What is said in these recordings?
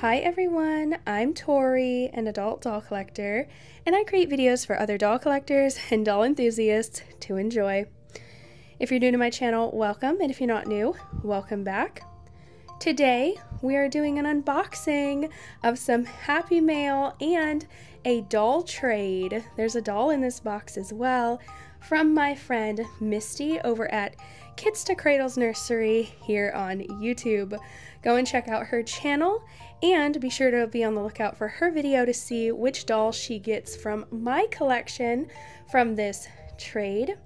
Hi everyone, I'm Tori, an adult doll collector, and I create videos for other doll collectors and doll enthusiasts to enjoy. If you're new to my channel, welcome, and if you're not new, welcome back. Today, we are doing an unboxing of some Happy Mail and a doll trade. There's a doll in this box as well from my friend Misty over at Kits to Kradles Nursery here on YouTube. Go and check out her channel and be sure to be on the lookout for her video to see which doll she gets from my collection from this trade.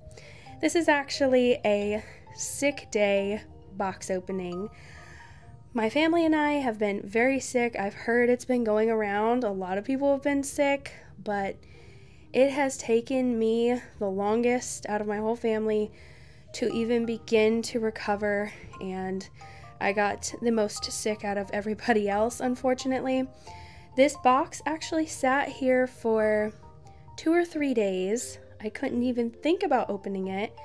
This is actually a sick day box opening. My family and I have been very sick. I've heard it's been going around. A lot of people have been sick, but it has taken me the longest out of my whole family to even begin to recover and I got the most sick out of everybody else, unfortunately. This box actually sat here for two or three days. I couldn't even think about opening it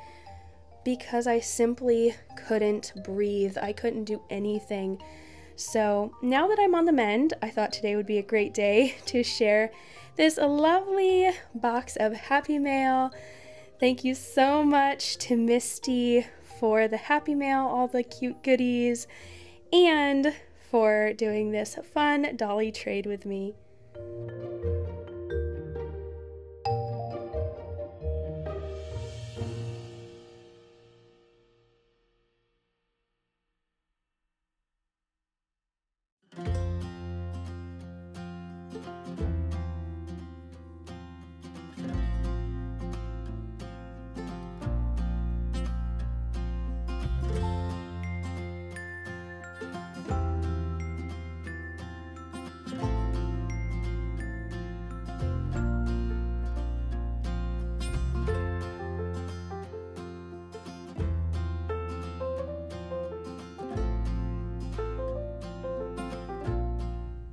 because I simply couldn't breathe. I couldn't do anything. So now that I'm on the mend, I thought today would be a great day to share this lovely box of Happy Mail. Thank you so much to Misty for the Happy Mail, all the cute goodies, and for doing this fun dolly trade with me.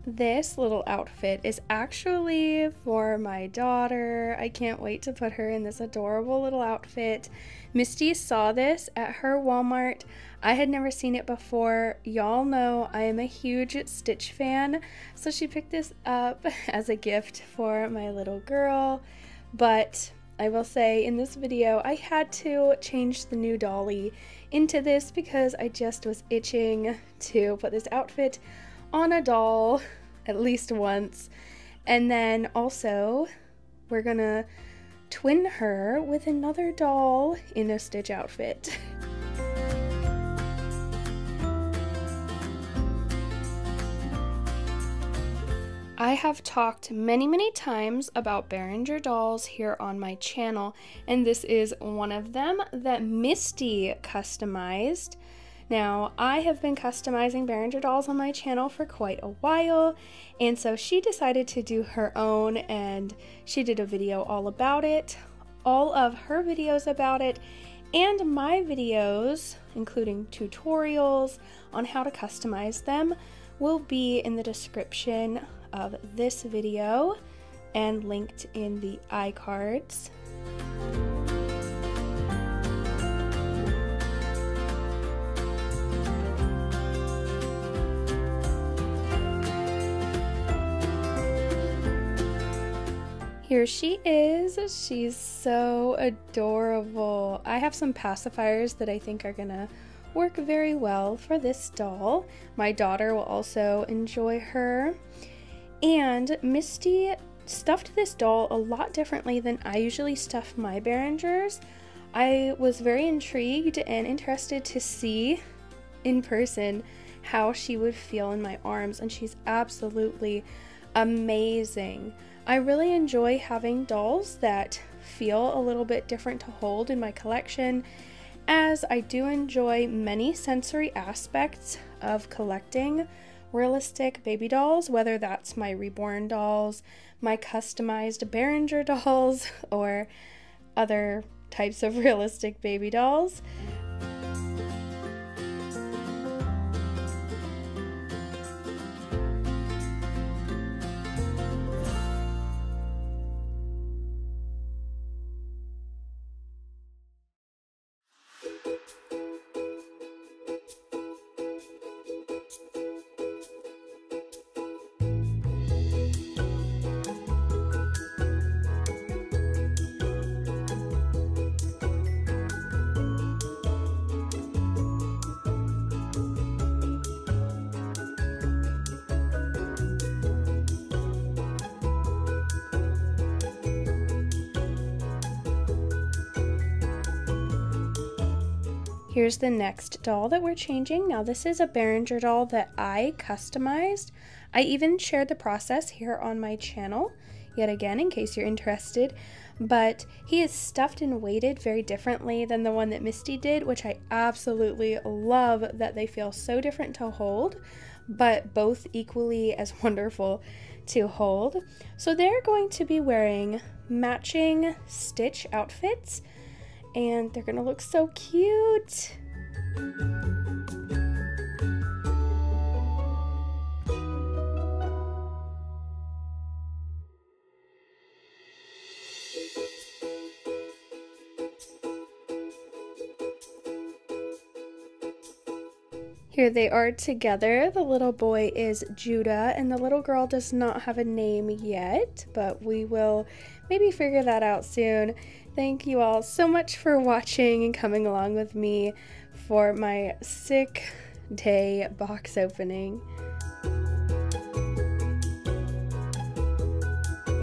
This little outfit is actually for my daughter. I can't wait to put her in this adorable little outfit. Misty saw this at her Walmart. I had never seen it before. Y'all know I am a huge Stitch fan, so she picked this up as a gift for my little girl. But I will say in this video, I had to change the new dolly into this because I just was itching to put this outfit on a doll at least once. And then also, we're gonna twin her with another doll in a Stitch outfit. I have talked many, many times about Berenguer dolls here on my channel, and this is one of them that Misty customized. Now, I have been customizing Berenguer dolls on my channel for quite a while, and so she decided to do her own, and she did a video all about it. All of her videos about it, and my videos, including tutorials on how to customize them, will be in the description of this video and linked in the iCards. Here she is. She's so adorable. I have some pacifiers that I think are gonna work very well for this doll. My daughter will also enjoy her. And Misty stuffed this doll a lot differently than I usually stuff my Berenguers. I was very intrigued and interested to see in person how she would feel in my arms, and she's absolutely amazing. I really enjoy having dolls that feel a little bit different to hold in my collection as I do enjoy many sensory aspects of collecting realistic baby dolls, whether that's my reborn dolls, my customized Berenguer dolls, or other types of realistic baby dolls. Here's the next doll that we're changing. Now this is a Berenguer doll that I customized. I even shared the process here on my channel, yet again, in case you're interested. But he is stuffed and weighted very differently than the one that Misty did, which I absolutely love that they feel so different to hold, but both equally as wonderful to hold. So they're going to be wearing matching Stitch outfits and they're gonna look so cute. Here they are together. The little boy is Judah, and the little girl does not have a name yet, but we will maybe figure that out soon. Thank you all so much for watching and coming along with me for my sick day box opening.